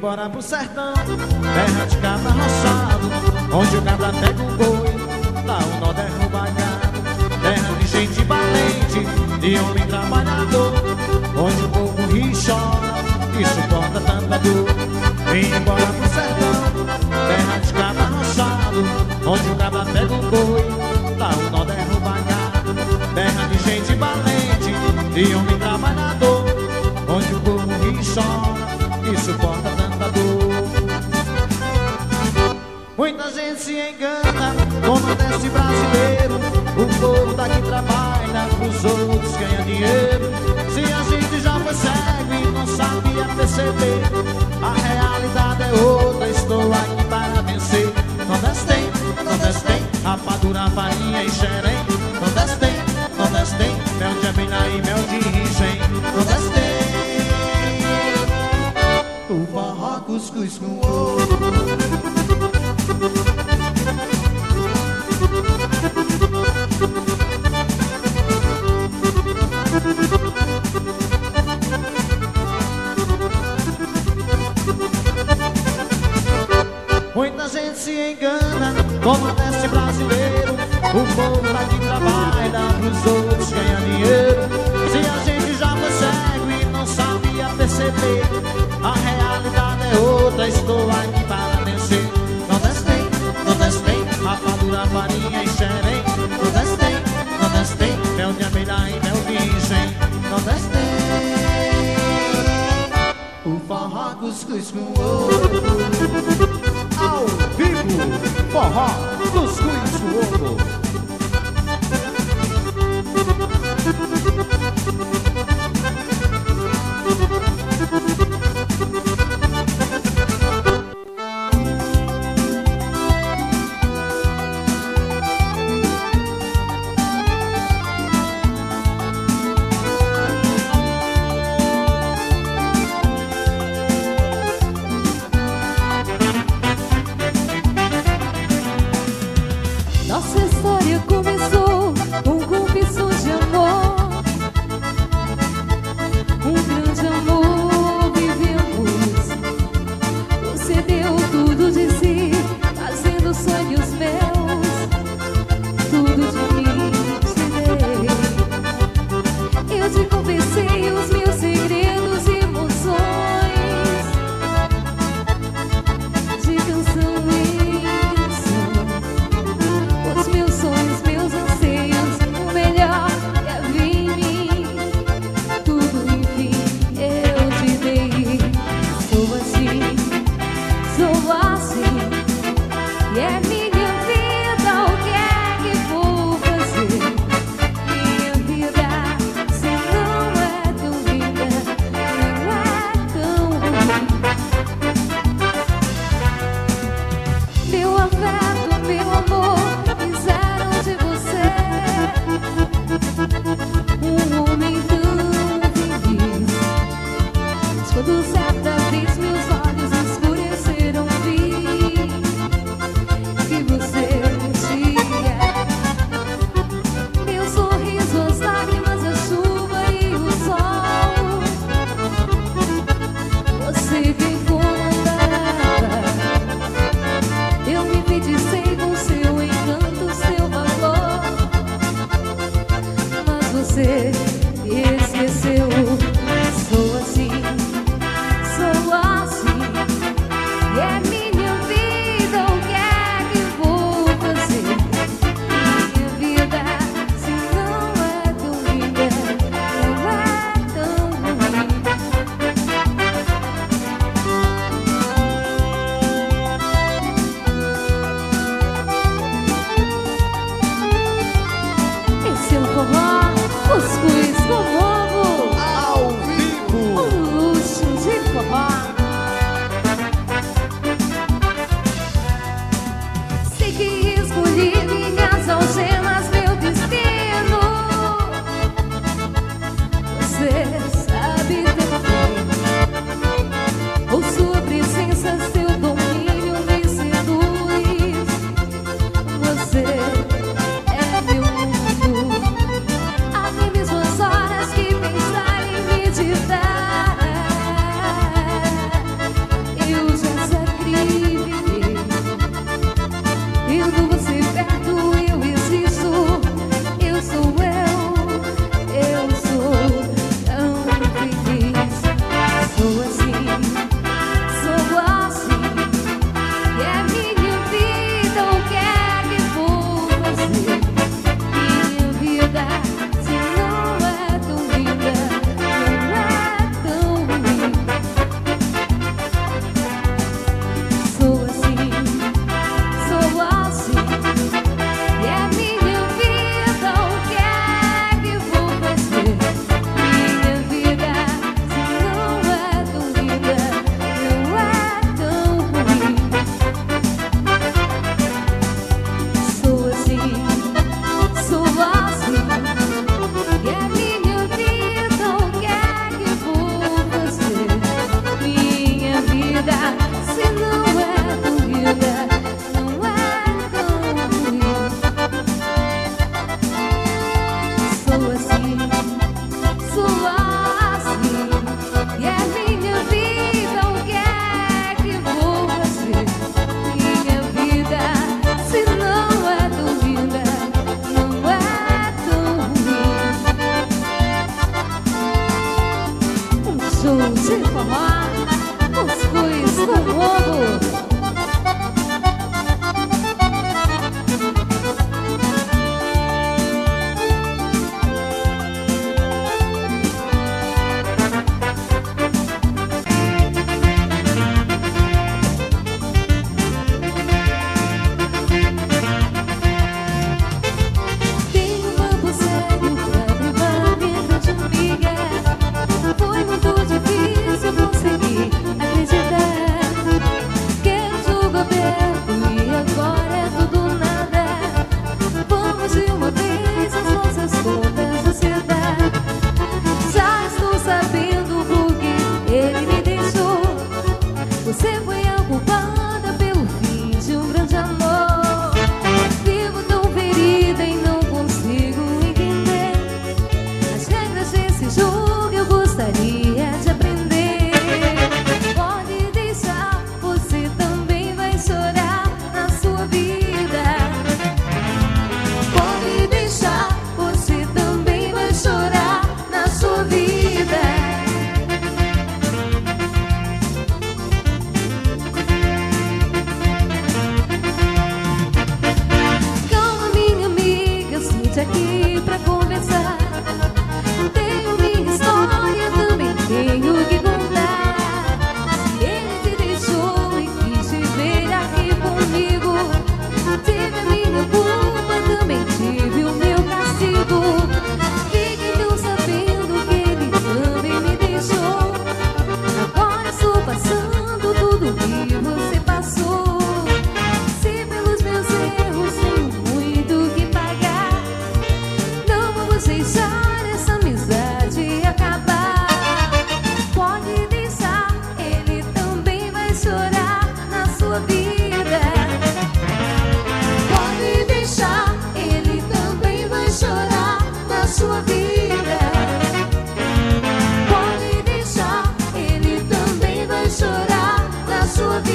embora pro sertão Terra de cabra roçado Onde o cabra pega um boi Lá o nó derruba gado Terra de gente valente De homem trabalhador tanta dor Vem embora pro sertão Terra de cabra roçado Onde o cabra pega um boi Lá o nó derruba Terra de gente valente De homem trabalhador Onde o povo ri e chora e suporta Muita gente se engana com o brasileiro O povo daqui trabalha, pros outros ganha dinheiro. Se a gente já foi cego e não sabia perceber xerém. Nordeste tem, Nordeste tem, mel de abelha e mel de ricem Nordeste tem O forró cuscuz com ovo. Muita gente se engana com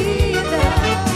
o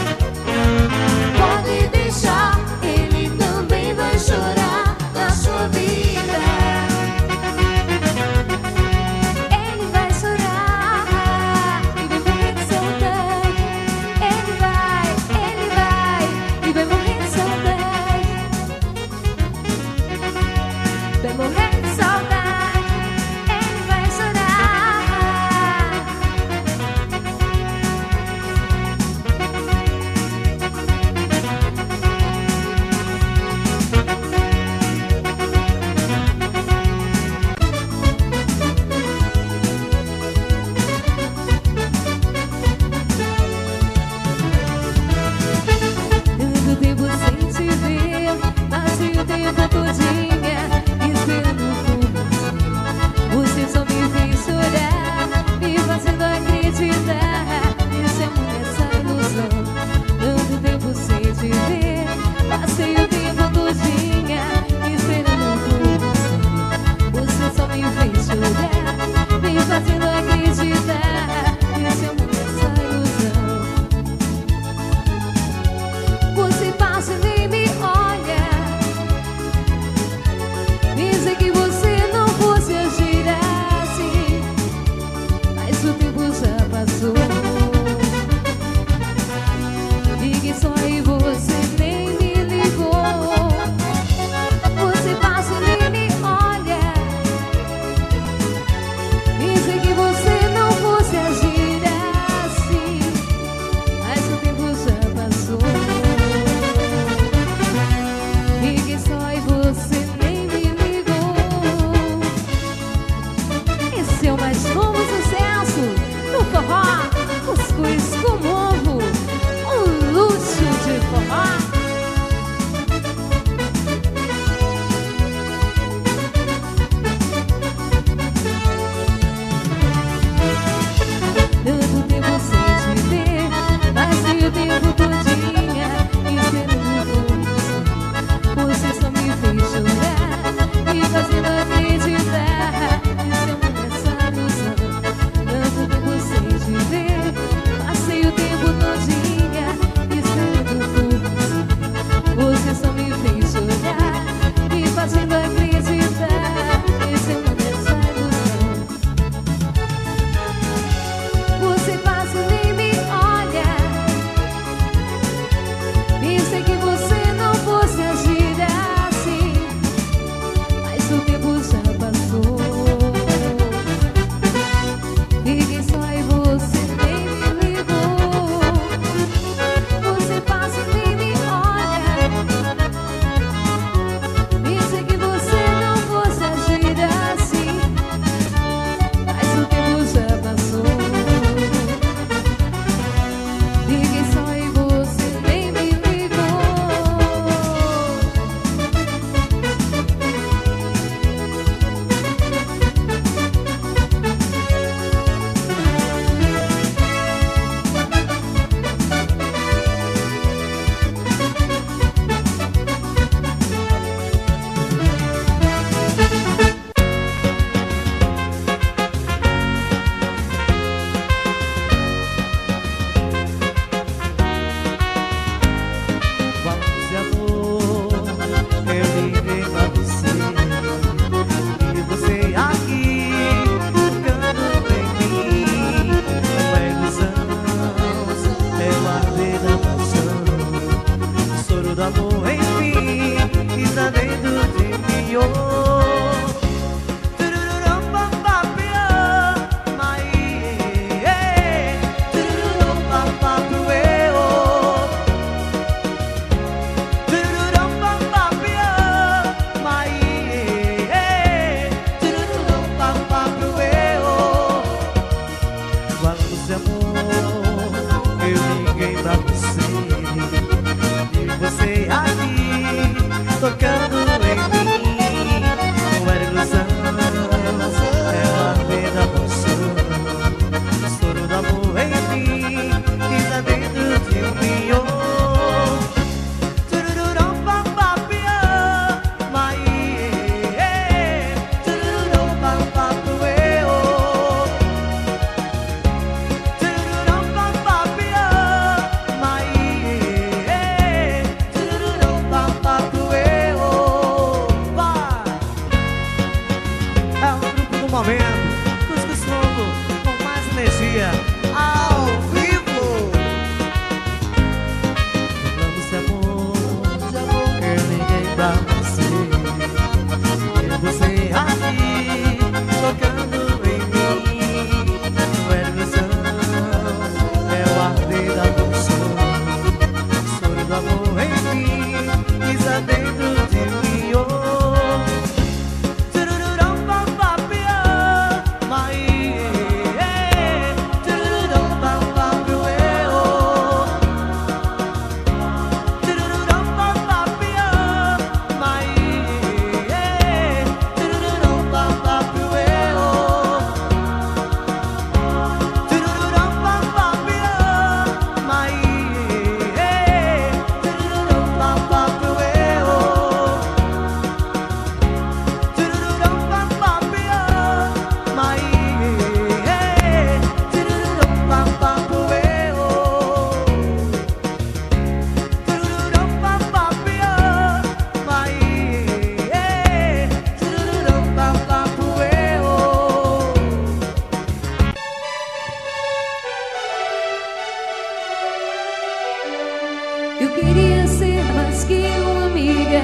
Eu queria ser mais que uma amiga,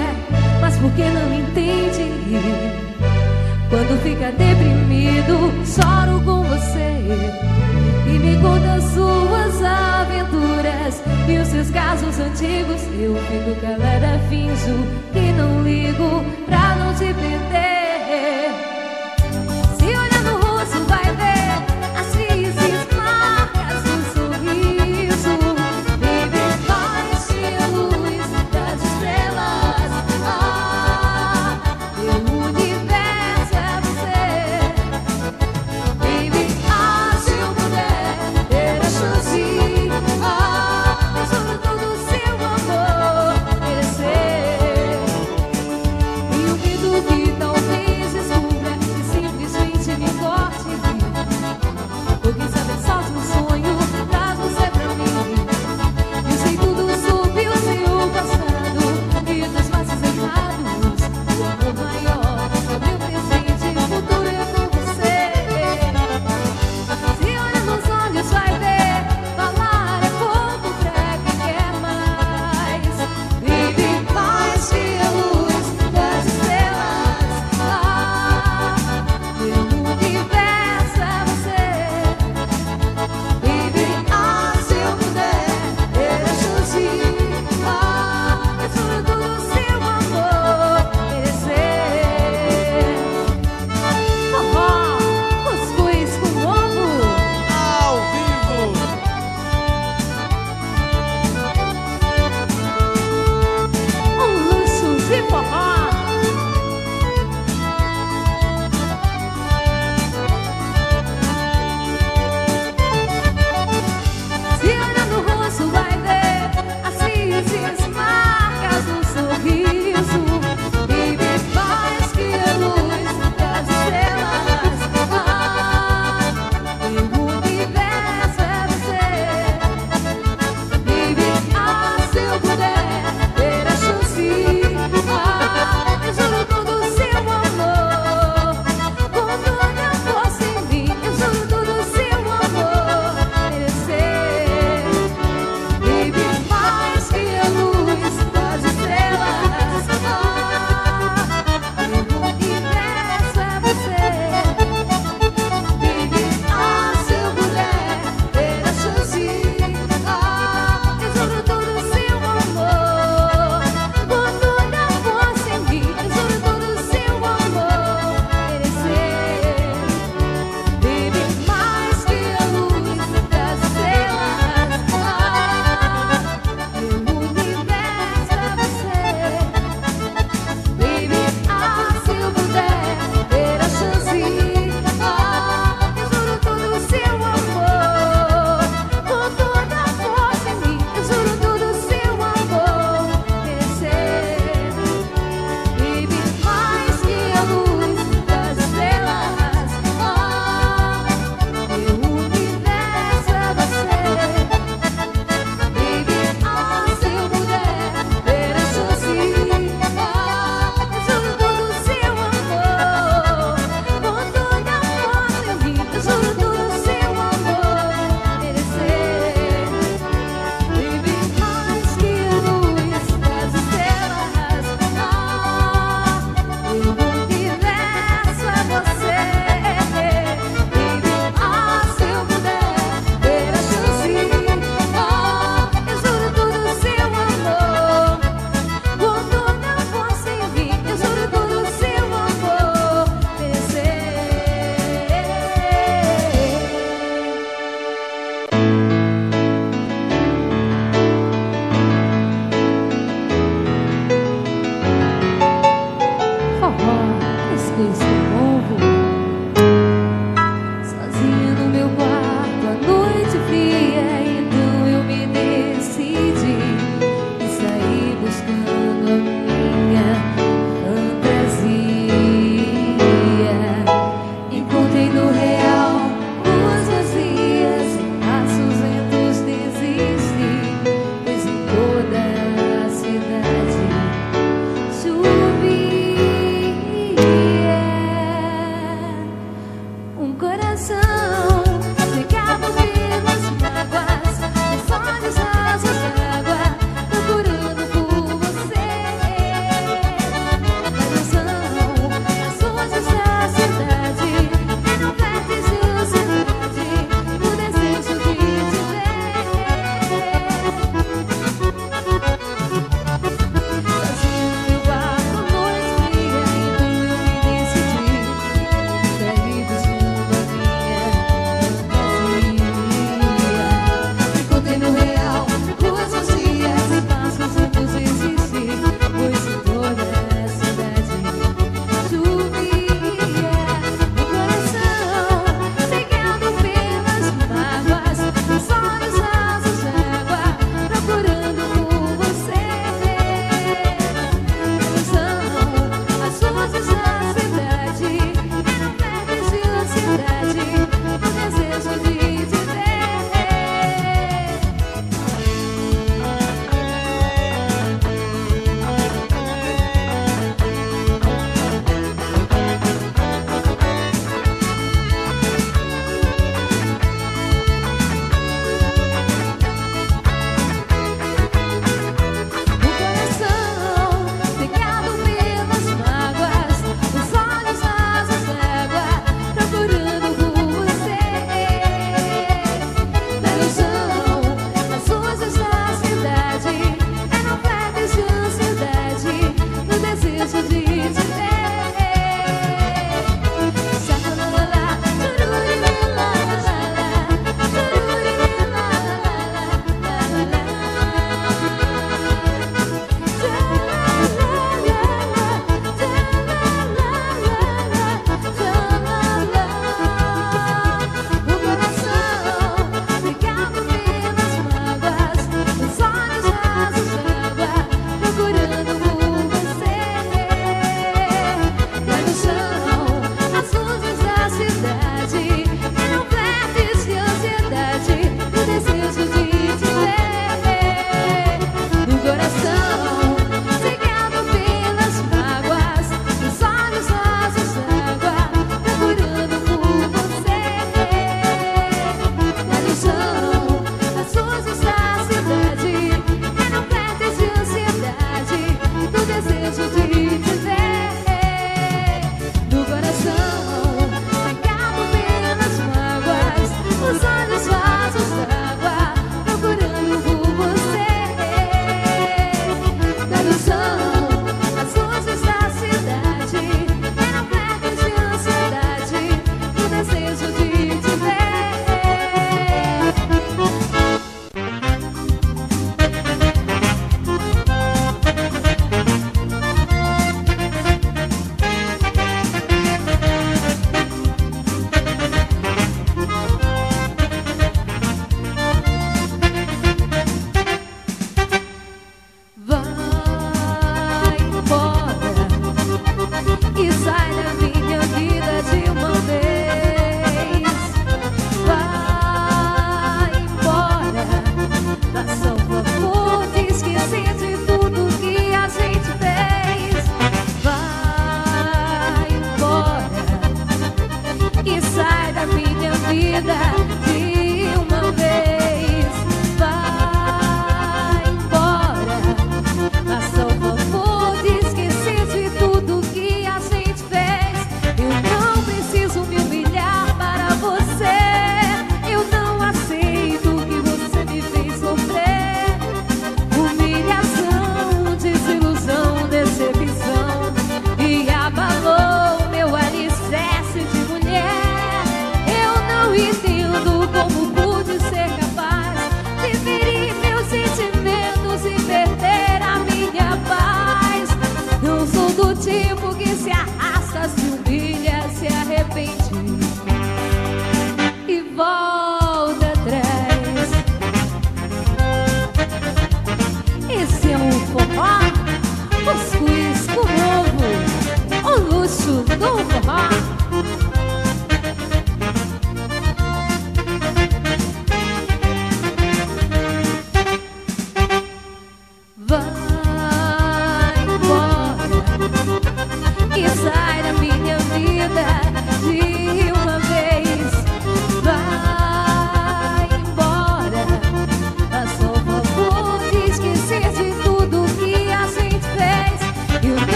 mas por que não entende? Quando fica deprimido, choro com você e me conta suas aventuras e os seus casos antigos. Eu fico calada, finjo que não ligo pra não te perder.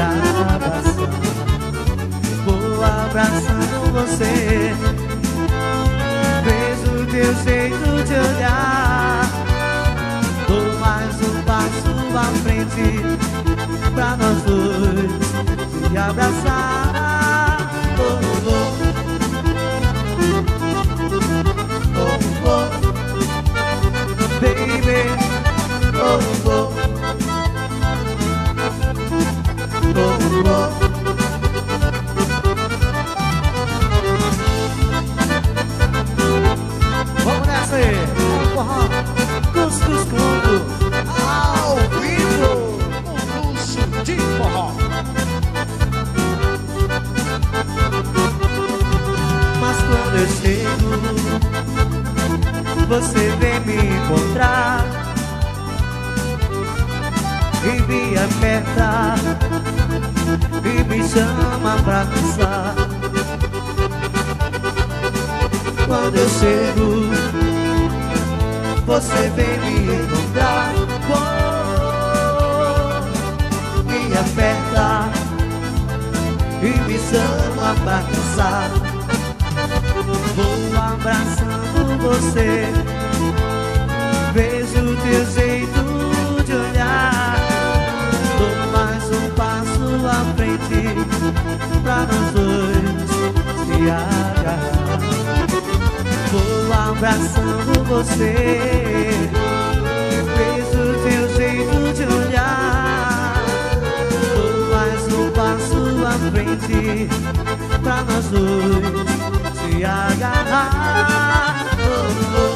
abraçar Vou abraçando você. Vejo teu jeito de olhar. Dou mais um passo à frente Pra nós dois se abraçar. você vem me encontrar. E me aperta E me chama pra dançar Quando eu chego Você vem me encontrar. Oh, Me aperta E me chama pra dançar Vou abraçar você. Vejo teu jeito de olhar. Dou mais um passo à frente Pra nós dois se agarrar. Vou abraçando você. Vejo teu jeito de olhar. Dou mais um passo à frente Pra nós dois se agarrar oh, oh.